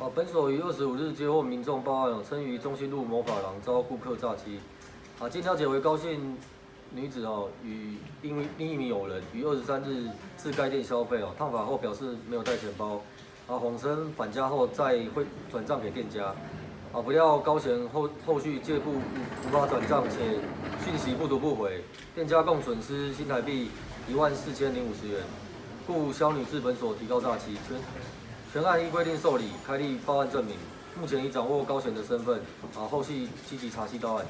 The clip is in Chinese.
啊，本所于二十五日接获民众报案，称于中心路某发廊遭顾客诈欺。啊，经了解为高姓女子哦，与另另一名友人于二十三日至该店消费哦，烫发后表示没有带钱包，啊，谎称返家后再会转账给店家。啊，不料高贤后后续借故无法转账，且讯息不读不回，店家共损失新台币一万四千零五十元，故肖女至本所提告诈欺。全案依规定受理，开立报案证明。目前已掌握高贤的身份，啊，后续积极查缉到案。